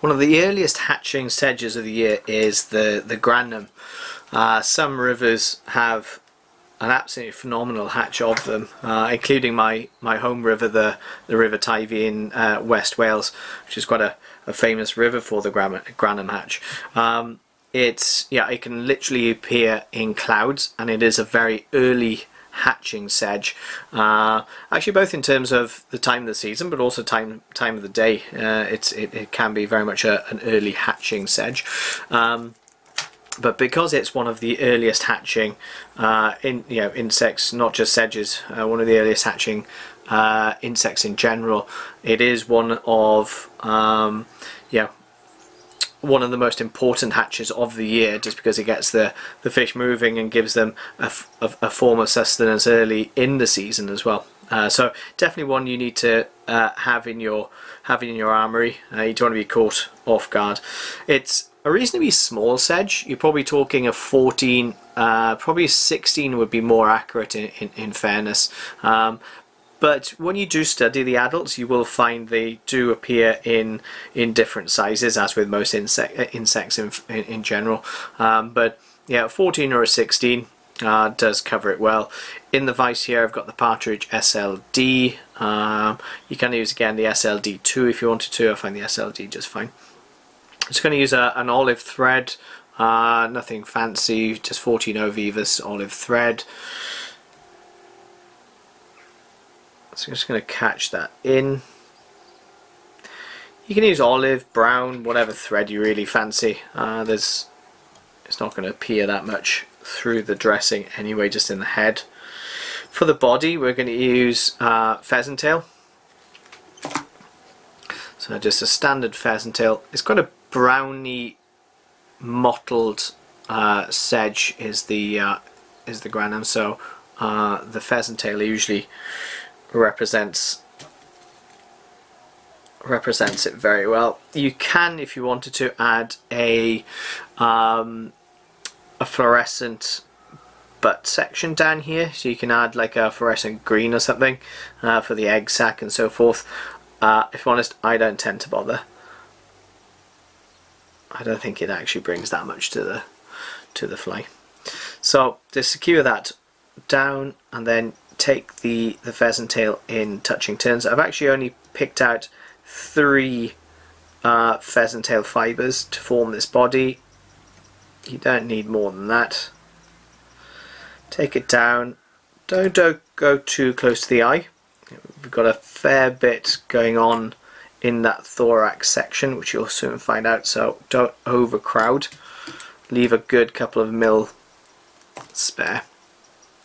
One of the earliest hatching sedges of the year is the, the Grannom. Uh, some rivers have an absolutely phenomenal hatch of them, uh, including my, my home river, the, the River Teifi in uh, West Wales, which is quite a, a famous river for the grannom hatch. Um, it's yeah, it can literally appear in clouds, and it is a very early hatching sedge. Uh, actually, both in terms of the time of the season, but also time time of the day. Uh, it's it, it, can be very much a, an early hatching sedge. Um, but because it's one of the earliest hatching uh, in you know insects, not just sedges, uh, one of the earliest hatching uh, insects in general, it is one of um, yeah one of the most important hatches of the year just because it gets the, the fish moving and gives them a, a, a form of sustenance early in the season as well. Uh, so definitely one you need to uh, have in your have in your armory. Uh, you don't want to be caught off guard. It's a reasonably small sedge. You're probably talking a 14, uh, probably 16 would be more accurate in, in, in fairness. Um, but when you do study the adults you will find they do appear in in different sizes as with most insect, uh, insects in, in, in general. Um, but yeah 14 or a 16 uh, does cover it well. In the vise here I've got the partridge SLD um, you can use again the SLD2 if you wanted to. I find the SLD just fine. I'm just going to use a, an olive thread. Uh, nothing fancy just 14 Ovivus olive thread So I'm just going to catch that in. You can use olive, brown, whatever thread you really fancy. Uh, there's, It's not going to appear that much through the dressing anyway, just in the head. For the body, we're going to use uh, pheasant tail. So just a standard pheasant tail. It's got a browny mottled uh, sedge is the uh, is the Grannom. So uh, the pheasant tail usually represents represents it very well. You can, if you wanted to, add a um, a fluorescent butt section down here, so you can add like a fluorescent green or something uh, for the egg sac and so forth. Uh, if I'm honest, I don't tend to bother. I don't think it actually brings that much to the to the fly. So to secure that down and then take the, the pheasant tail in touching turns. I've actually only picked out three uh, pheasant tail fibres to form this body. You don't need more than that. Take it down. Don't, don't go too close to the eye. We've got a fair bit going on in that thorax section, which you'll soon find out, so don't overcrowd. Leave a good couple of mil spare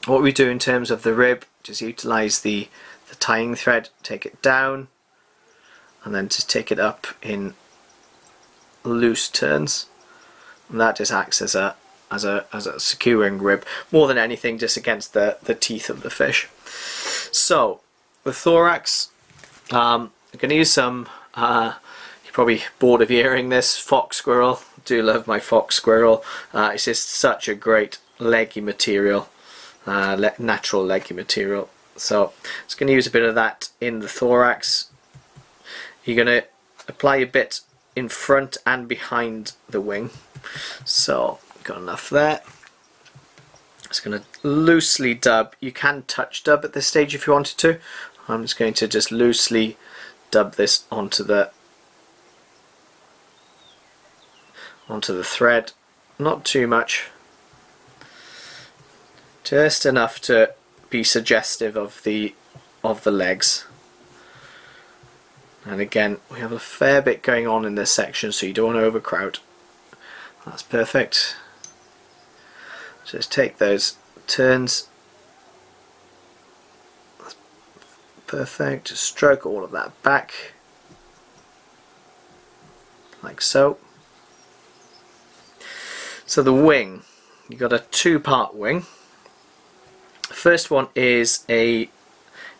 what we do in terms of the rib just utilize the the tying thread take it down and then just take it up in loose turns. And that just acts as a as a as a securing rib more than anything just against the the teeth of the fish. So the thorax um, I'm going to use some uh, you're probably bored of hearing this fox squirrel. Do love my fox squirrel. Uh, it's just such a great leggy material uh, natural leggy material. So it's going to use a bit of that in the thorax. You're going to apply a bit in front and behind the wing. So got enough there. Just going to loosely dub. You can touch dub at this stage if you wanted to. I'm just going to just loosely dub this onto the onto the thread. Not too much just enough to be suggestive of the of the legs. And again we have a fair bit going on in this section so you don't want to overcrowd. That's perfect. Just take those turns. That's perfect. Stroke all of that back. Like so. So the wing you've got a two-part wing First one is a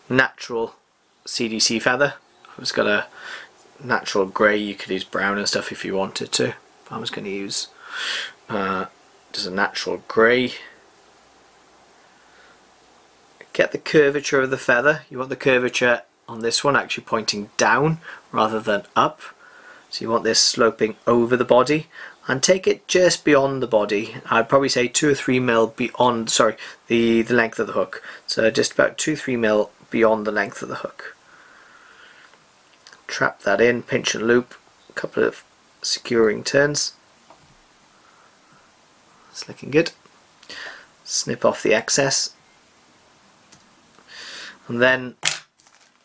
natural CDC feather. It's got a natural grey, you could use brown and stuff if you wanted to. I was going to use uh, just a natural grey. Get the curvature of the feather. You want the curvature on this one actually pointing down rather than up. So you want this sloping over the body and take it just beyond the body. I'd probably say two or three mil beyond, sorry, the, the length of the hook. So just about two, three mil beyond the length of the hook. Trap that in, pinch and loop, a couple of securing turns. It's looking good. Snip off the excess. And then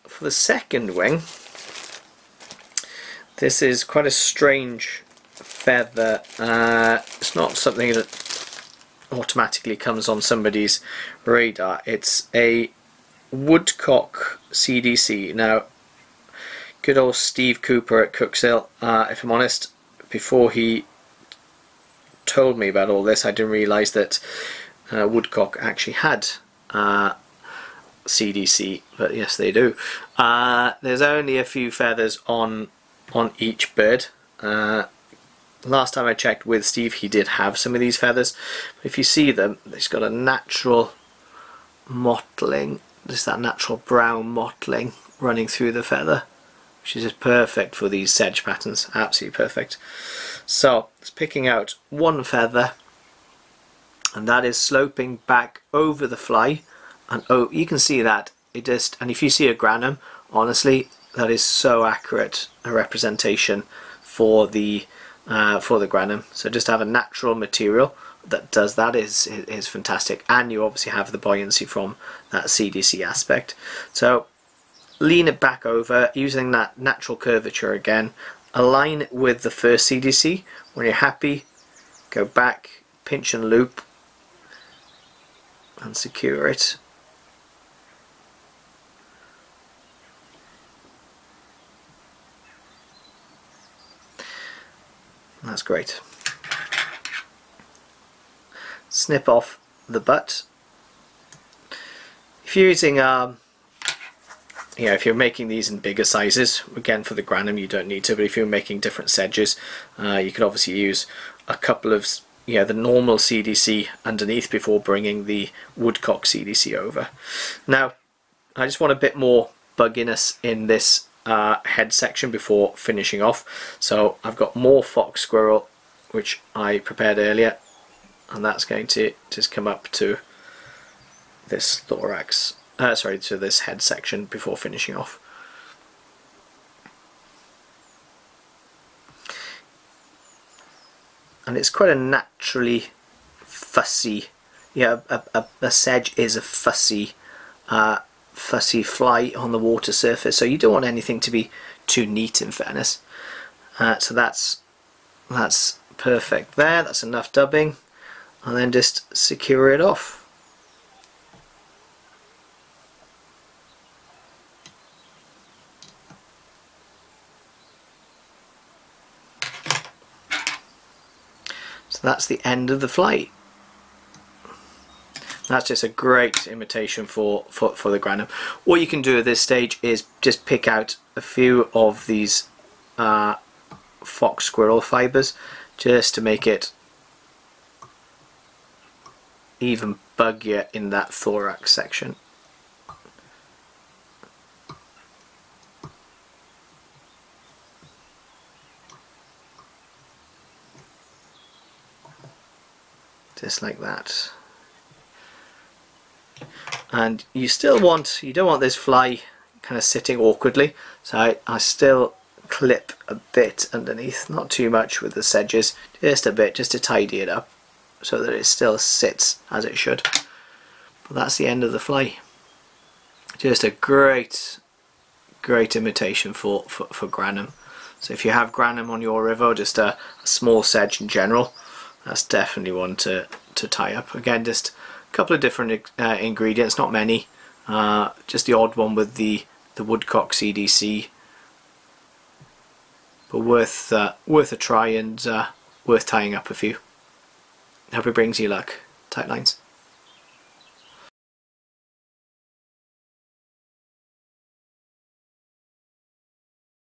for the second wing, this is quite a strange feather. Uh, it's not something that automatically comes on somebody's radar. It's a Woodcock CDC. Now, good old Steve Cooper at Cookshill, uh, if I'm honest, before he told me about all this, I didn't realise that uh, Woodcock actually had uh, CDC, but yes, they do. Uh, there's only a few feathers on on each bird. Uh, last time I checked with Steve he did have some of these feathers. But if you see them it's got a natural mottling just that natural brown mottling running through the feather which is just perfect for these sedge patterns. Absolutely perfect. So it's picking out one feather and that is sloping back over the fly. And oh you can see that it just and if you see a grannom honestly that is so accurate a representation for the uh, for the grannom. So just have a natural material that does that is, is fantastic. And you obviously have the buoyancy from that CDC aspect. So lean it back over using that natural curvature again. Align it with the first CDC. When you're happy, go back, pinch and loop and secure it. That's great. Snip off the butt. If you're using, um, you know, if you're making these in bigger sizes, again for the grannom you don't need to, but if you're making different sedges, uh, you could obviously use a couple of, you know, the normal CDC underneath before bringing the woodcock CDC over. Now, I just want a bit more bugginess in this uh, head section before finishing off. So I've got more fox squirrel which I prepared earlier and that's going to just come up to this thorax, uh, sorry, to this head section before finishing off. And it's quite a naturally fussy, yeah, a, a, a sedge is a fussy uh, fussy fly on the water surface so you don't want anything to be too neat in fairness. Uh, so that's that's perfect there that's enough dubbing. And then just secure it off. So that's the end of the flight that's just a great imitation for, for, for the grannom. What you can do at this stage is just pick out a few of these uh, fox squirrel fibres just to make it even buggier in that thorax section. Just like that and you still want you don't want this fly kind of sitting awkwardly. So I, I still clip a bit underneath not too much with the sedges just a bit just to tidy it up so that it still sits as it should. But that's the end of the fly. Just a great great imitation for, for, for grannom. So if you have grannom on your river just a, a small sedge in general that's definitely one to, to tie up. Again just a couple of different uh, ingredients, not many. Uh, just the odd one with the the Woodcock CDC, but worth uh, worth a try and uh, worth tying up a few. Hope it brings you luck. Tight lines.